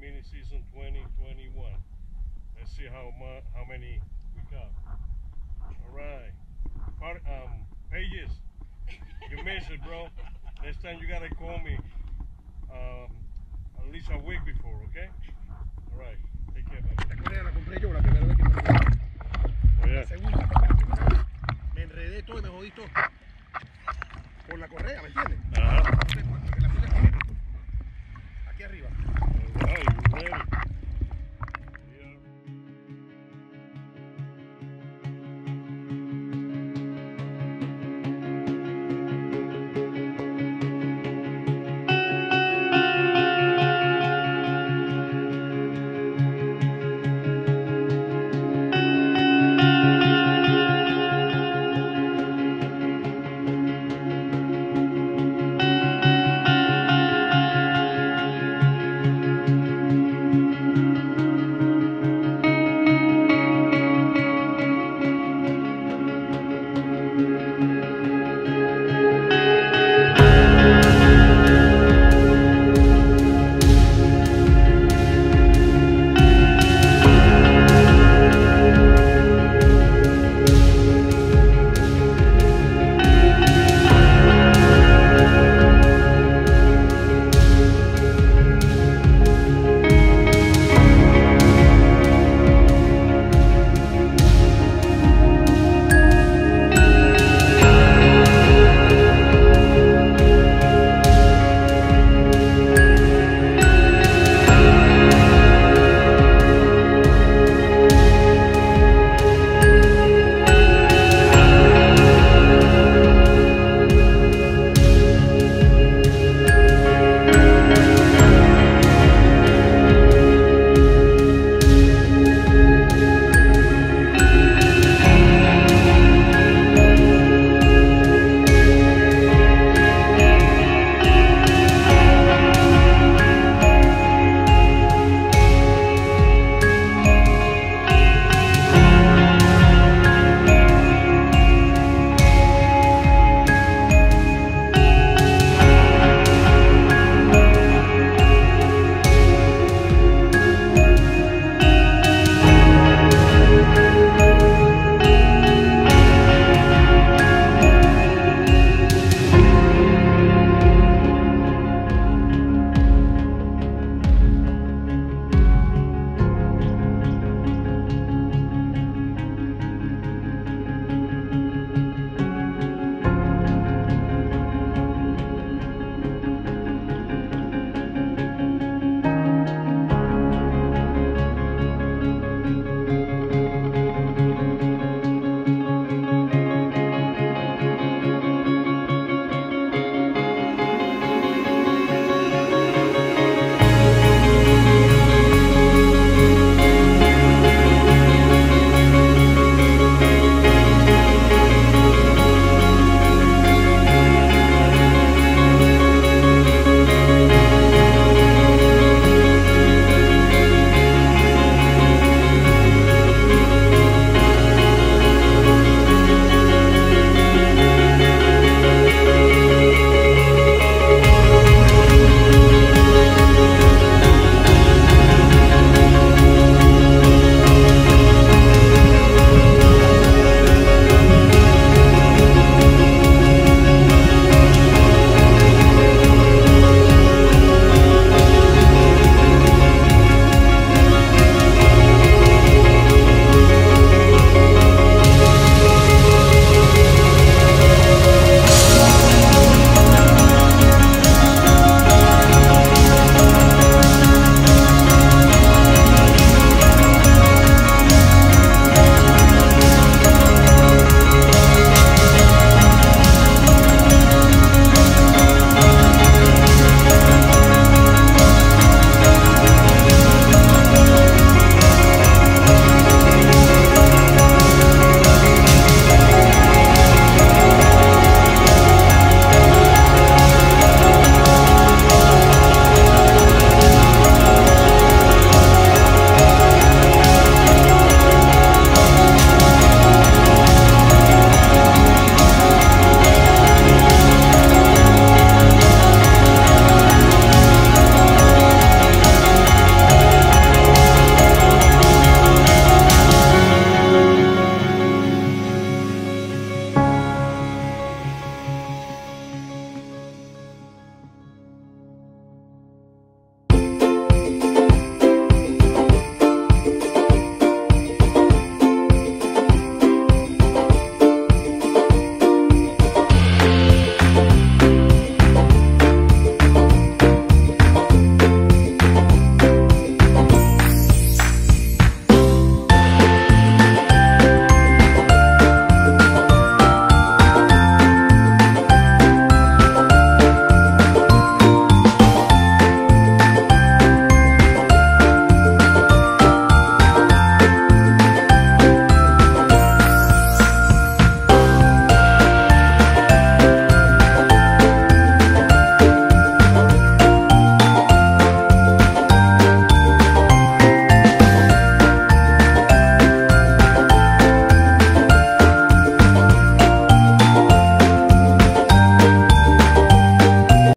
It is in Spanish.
mini season 2021. Let's see how how many we got. All right. Part, um, pages. You missed it, bro. Next time you gotta call me um, at least a week before, okay? All right. Take care, buddy. Esta correa la compré yo la primera vez que me la oh, La segunda, me enredé todo y me jodí todo. Por la correa, ¿me entiendes?